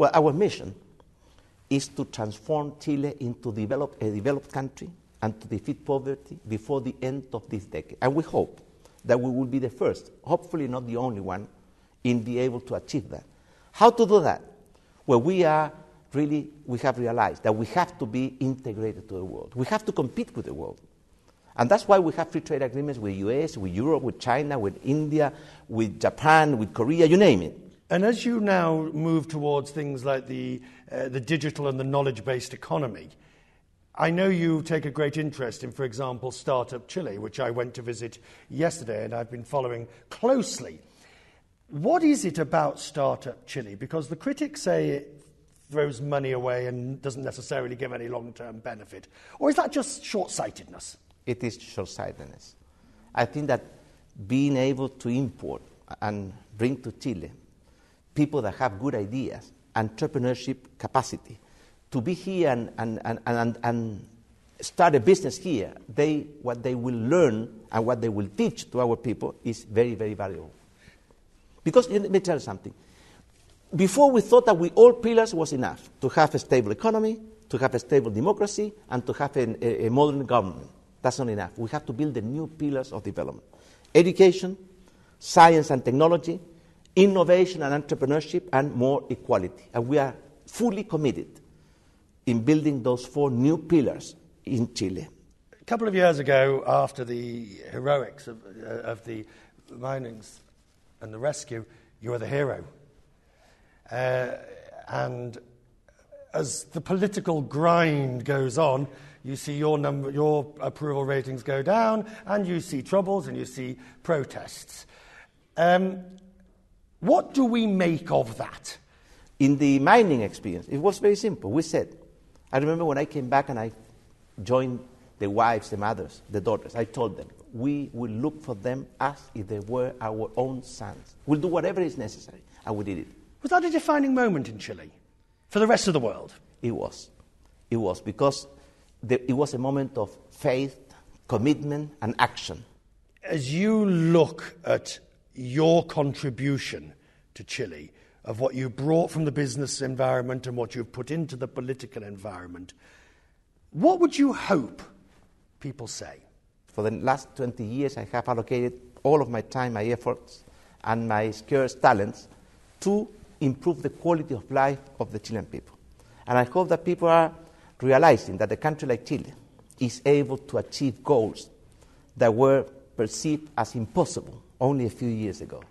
Well, our mission is to transform Chile into develop, a developed country and to defeat poverty before the end of this decade. And we hope that we will be the first, hopefully not the only one, in be able to achieve that. How to do that? Well, we are really, we have realized that we have to be integrated to the world. We have to compete with the world. And that's why we have free trade agreements with the US, with Europe, with China, with India, with Japan, with Korea, you name it. And as you now move towards things like the, uh, the digital and the knowledge based economy, I know you take a great interest in, for example, Startup Chile, which I went to visit yesterday and I've been following closely. What is it about Startup Chile? Because the critics say it throws money away and doesn't necessarily give any long term benefit. Or is that just short sightedness? It is short sightedness. I think that being able to import and bring to Chile people that have good ideas, entrepreneurship capacity, to be here and, and, and, and, and start a business here, they, what they will learn and what they will teach to our people is very, very valuable. Because let me tell you something. Before we thought that we all pillars was enough to have a stable economy, to have a stable democracy, and to have a, a modern government. That's not enough. We have to build the new pillars of development education, science and technology, innovation and entrepreneurship, and more equality. And we are fully committed in building those four new pillars in Chile. A couple of years ago, after the heroics of, uh, of the minings and the rescue, you were the hero. Uh, and as the political grind goes on, you see your, number, your approval ratings go down, and you see troubles and you see protests. Um, what do we make of that? In the mining experience, it was very simple. We said, I remember when I came back and I joined the wives, the mothers, the daughters, I told them, we will look for them as if they were our own sons. We'll do whatever is necessary. And we did it. Was that a defining moment in Chile for the rest of the world? It was. It was because the, it was a moment of faith, commitment, and action. As you look at your contribution to Chile, of what you brought from the business environment and what you've put into the political environment, what would you hope people say? For the last 20 years, I have allocated all of my time, my efforts, and my scarce talents to improve the quality of life of the Chilean people. And I hope that people are realizing that a country like Chile is able to achieve goals that were perceived as impossible only a few years ago.